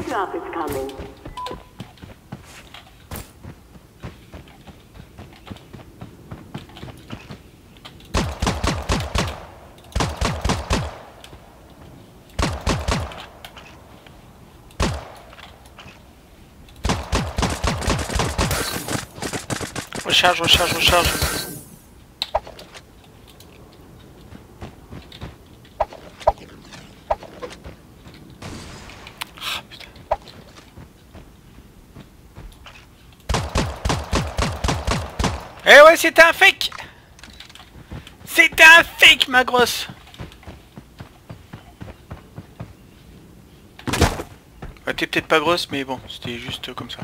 Heads up, it's coming. Rushage, rushage, rushage. Eh ouais, c'était un fake C'était un fake, ma grosse Ouais, T'es peut-être pas grosse, mais bon, c'était juste comme ça.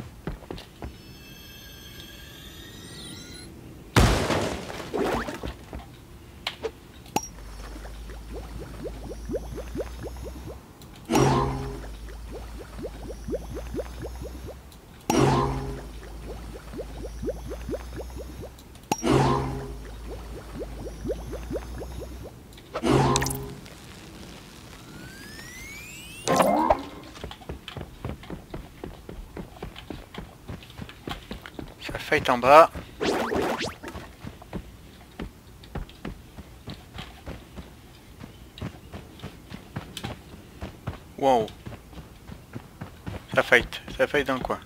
Fight en bas. Wow. Ça fight, ça fight dans le coin.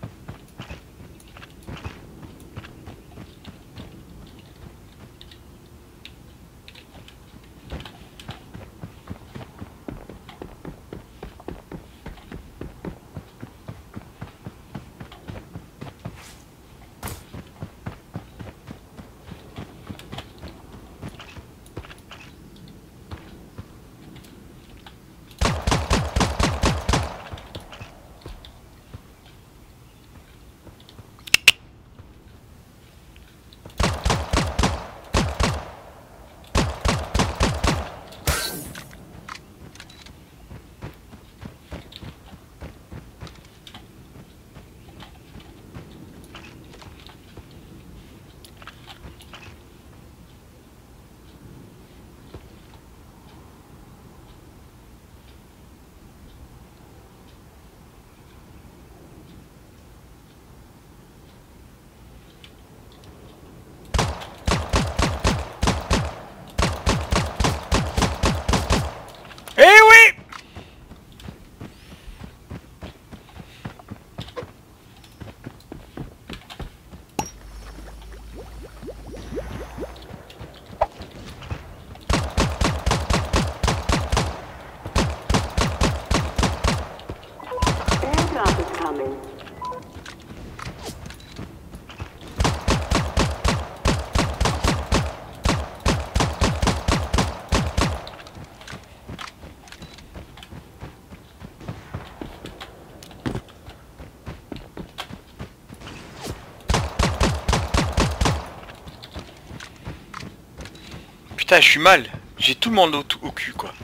Putain, je suis mal. J'ai tout le monde au, au cul, quoi.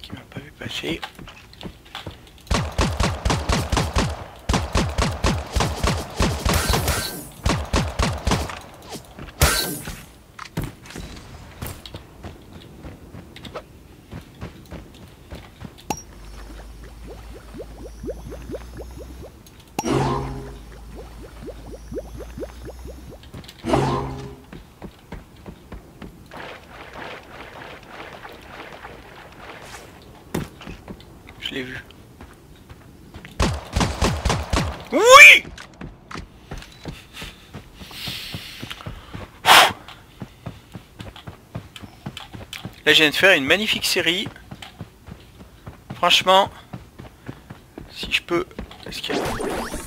Qui m'a pas vu passer. L'ai vu. Oui Là, je viens de faire une magnifique série. Franchement, si je peux... Est-ce qu'il y a...